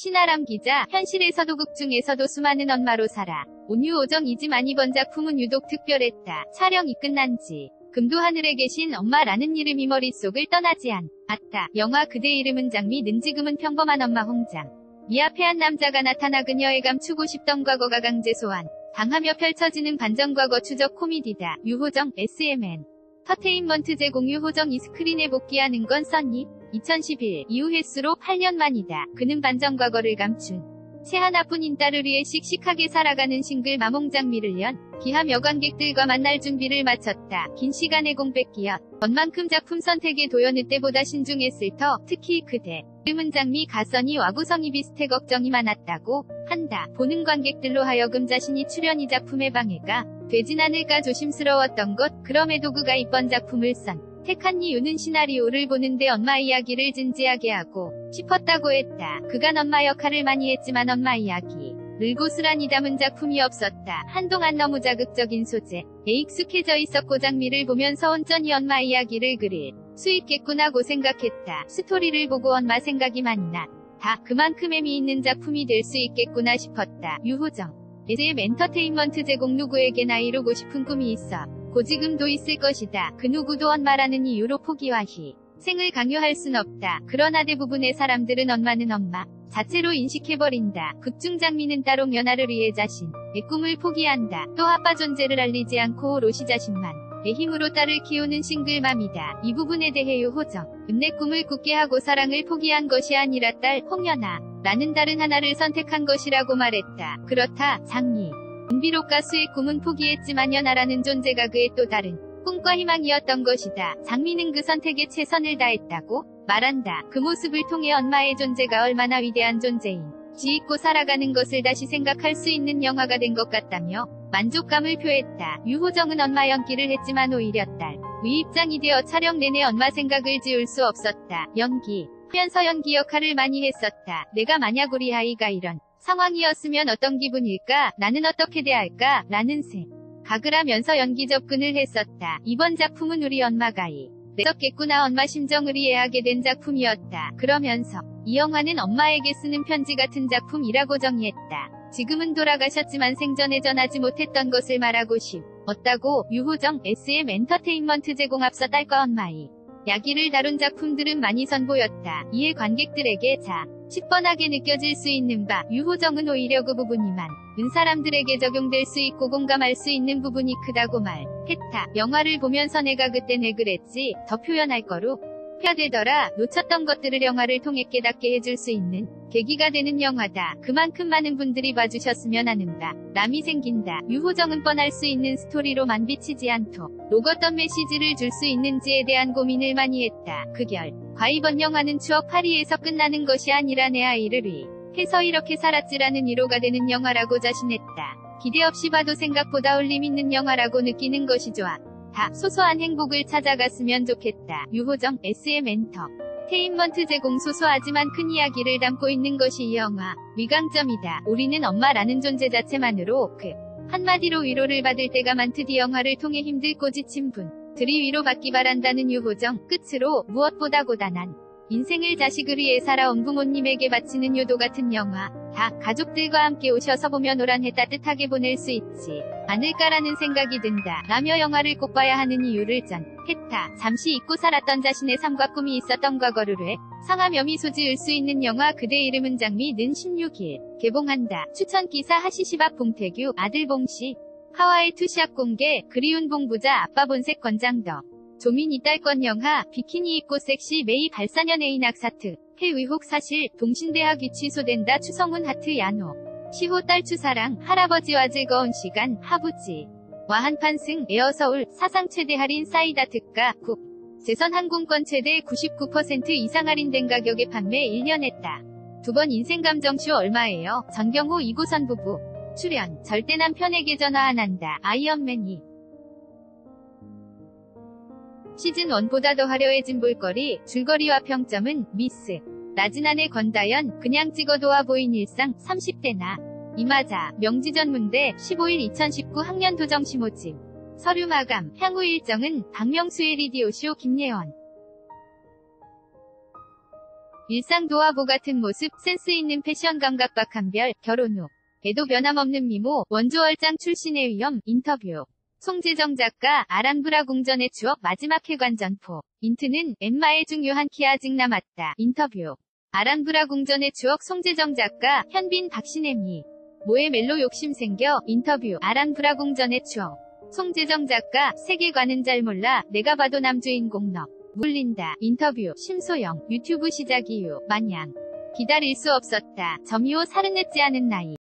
신아람 기자, 현실에서도 극 중에서도 수많은 엄마로 살아. 온유 오정이지만 이번 작품은 유독 특별했다. 촬영이 끝난 지. 금도 하늘에 계신 엄마라는 이름이 머릿속을 떠나지 않.았다. 영화 그대 이름은 장미는 지금은 평범한 엄마 홍장. 미아패한 남자가 나타나 그녀의 감추고 싶던 과거가 강제 소환. 당하며 펼쳐지는 반전 과거 추적 코미디다. 유호정, SMN. 터테인먼트 제공 유호정이 스크린에 복귀하는 건 써니? 2011 이후 횟수로 8년 만이다. 그는 반전 과거를 감춘 채 하나뿐인 딸을 위해 씩씩하게 살아가는 싱글 마몽장미를 연 기함 여관객들과 만날 준비를 마쳤다. 긴 시간의 공백기여 번만큼 작품 선택에 도연을 때보다 신중했을 터 특히 그대 이름은 장미 가선이 와구성이 비슷해 걱정이 많았다고 한다. 보는 관객들로 하여금 자신이 출연 이 작품의 방해가 되진 않을까 조심스러웠던 것 그럼에도 그가 이번 작품을 선 택한 이유는 시나리오를 보는데 엄마 이야기를 진지하게 하고 싶었다고 했다. 그간 엄마 역할을 많이 했지만 엄마 이야기. 를 고스란히 담은 작품이 없었다. 한동안 너무 자극적인 소재에 익숙해져 있었고 장미를 보면서 온전히 엄마 이야기를 그릴 수 있겠구나고 생각했다. 스토리를 보고 엄마 생각이 많이 나. 다 그만큼 의미 있는 작품이 될 수 있겠구나 싶었다. 유호정. SM 엔터테인먼트 제공 누구에게나 이루고 싶은 꿈이 있어. 고지금도 있을 것이다. 그 누구도 엄마라는 이유로 포기와 희. 생을 강요할 순 없다. 그러나 대부분의 사람들은 엄마는 엄마 자체로 인식해버린다. 극중 장미는 따로 면화를 위해 자신의 꿈을 포기한다. 또 아빠 존재를 알리지 않고 오롯이 자신만 내 힘으로 딸을 키우는 싱글맘이다. 이 부분에 대해 유호정. 은내 꿈을 굳게 하고 사랑을 포기한 것이 아니라 딸 홍연아. 라는 다른 하나를 선택한 것이라고 말했다. 그렇다 장미. 비록 가수의 꿈은 포기했지만 연하라는 존재가 그의 또 다른 꿈과 희망이었던 것이다. 장미는 그 선택에 최선을 다했다고 말한다. 그 모습을 통해 엄마의 존재가 얼마나 위대한 존재인 지 잊고 살아가는 것을 다시 생각할 수 있는 영화가 된 것 같다며 만족감을 표했다. 유호정은 엄마 연기를 했지만 오히려 딸 위입장이 되어 촬영 내내 엄마 생각을 지울 수 없었다. 연기 하면서 연기 역할을 많이 했었다. 내가 만약 우리 아이가 이런 상황이었으면 어떤 기분일까? 나는 어떻게 대할까? 라는 생각을 하면서 연기 접근을 했었다. 이번 작품은 우리 엄마가 이 냈었겠구나 엄마 심정을 이해하게 된 작품이었다. 그러면서 이 영화는 엄마에게 쓰는 편지 같은 작품이라고 정의했다. 지금은 돌아가셨지만 생전에 전하지 못했던 것을 말하고 싶었다고 유호정 SM 엔터테인먼트 제공 앞서 딸과 엄마의 야기를 다룬 작품들은 많이 선보였다. 이에 관객들에게 자, 10번하게 느껴질 수 있는 바 유호정은 오히려 그 부분이만 은 사람들에게 적용될 수 있고 공감할 수 있는 부분이 크다고 말 했다. 영화를 보면서 내가 그때 내 그랬지 더 표현할 거로 펴대더라 놓쳤던 것들을 영화를 통해 깨닫게 해줄 수 있는 계기가 되는 영화다. 그만큼 많은 분들이 봐주셨으면 하는 바 남이 생긴다. 유호정은 뻔할 수 있는 스토리로만 비치지 않도록 어떤 메시지를 줄 수 있는지에 대한 고민을 많이 했다. 그 결. 과 이번 영화는 추억 파리에서 끝나는 것이 아니라 내 아이를 위해서 이렇게 살았지라는 위로가 되는 영화라고 자신했다. 기대 없이 봐도 생각보다 울림 있는 영화라고 느끼는 것이 좋아. 다 소소한 행복을 찾아갔으면 좋겠다. 유호정 SM 엔터. 테인먼트 제공 소소하지만 큰 이야기를 담고 있는 것이 이 영화. 의 강점이다. 우리는 엄마라는 존재 자체만으로 그 한마디로 위로를 받을 때가 많듯이 영화를 통해 힘들고 지친 분. 들이 위로받기 바란다는 유호정. 끝으로 무엇보다 고단한 인생을 자식을 위해 살아온 부모님에게 바치는 효도 같은 영화. 다 가족들과 함께 오셔서 보면 올한해 따뜻하게 보낼 수 있지 않을까라는 생각이 든다. 라며 영화를 꼭 봐야 하는 이유를 전 했다. 잠시 잊고 살았던 자신의 삶과 꿈이 있었던 과거를 회 상하며 미소 지을 수 있는 영화 그대 이름은 장미는 16일 개봉한다. 추천 기사 하시시밥 봉태규 아들 봉씨 하와이 투시합 공개, 그리운 봉부자 아빠 본색 권장덕. 조민 이딸권 영하, 비키니 입고 섹시 메이 발사년 악사트. 해 의혹 사실, 동신대학 위취소된다 추성훈 하트 야노. 시호 딸 추사랑, 할아버지와 즐거운 시간, 하부지. 와 한판 승, 에어서울, 사상 최대 할인 사이다 특가, 국. 재선 항공권 최대 99% 이상 할인된 가격에 판매 1년 했다. 두 번 인생감정쇼 얼마예요? 전경호 이고선 부부. 출연, 절대 남편에게 전화 안 한다. 아이언맨이. 시즌1보다 더 화려해진 볼거리, 줄거리와 평점은 미스. 나진안의 권다연, 그냥 찍어도와 보인 일상, 30대나. 이마자, 명지전문대, 15일 2019 학년도 정시모집. 서류 마감, 향후 일정은 박명수의 리디오쇼 김예원. 일상 도화보 같은 모습, 센스 있는 패션 감각 박한별, 결혼 후. 에도 변함없는 미모, 원조 얼짱 출신의 위엄, 인터뷰. 송재정 작가, 아란브라 궁전의 추억 마지막 회관 전포. 인트는 엠마의 중요한 키 아직 남았다. 인터뷰. 아란브라 궁전의 추억 송재정 작가, 현빈 박신혜미. 뭐에 멜로 욕심 생겨, 인터뷰. 아란브라 궁전의 추억. 송재정 작가, 세계관은 잘 몰라, 내가 봐도 남주인공 너. 물린다. 인터뷰. 심소영. 유튜브 시작 이후. 마냥. 기다릴 수 없었다. 점이오 살은 늦지 않은 나이.